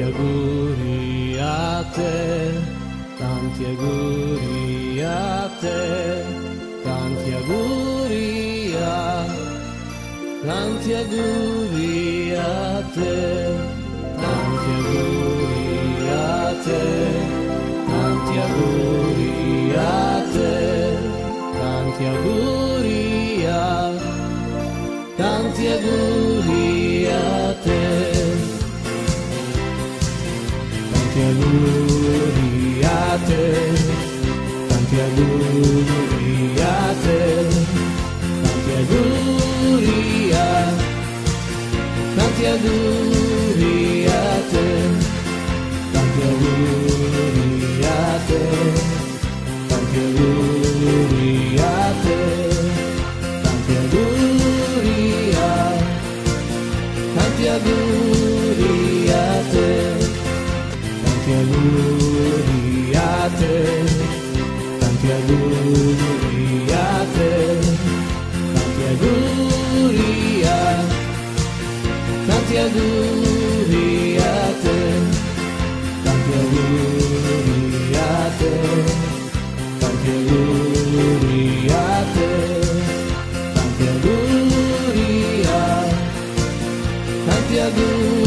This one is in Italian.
tanti auguri a te, tanti auguri a te, tanti auguri a, tanti auguri a te, tanti auguri a te, tanti auguri a te, tanti auguri a, tanti auguri tanti auguri a te, tanti auguri a te, tanti auguri a, tanti auguri a te, tanti auguri a te, tanti auguri. auguri a te, tanti auguri a te, tanti auguri a, tanti auguri a te, tanti auguri a te, tanti auguri a te, tanti auguri a, tanti auguri.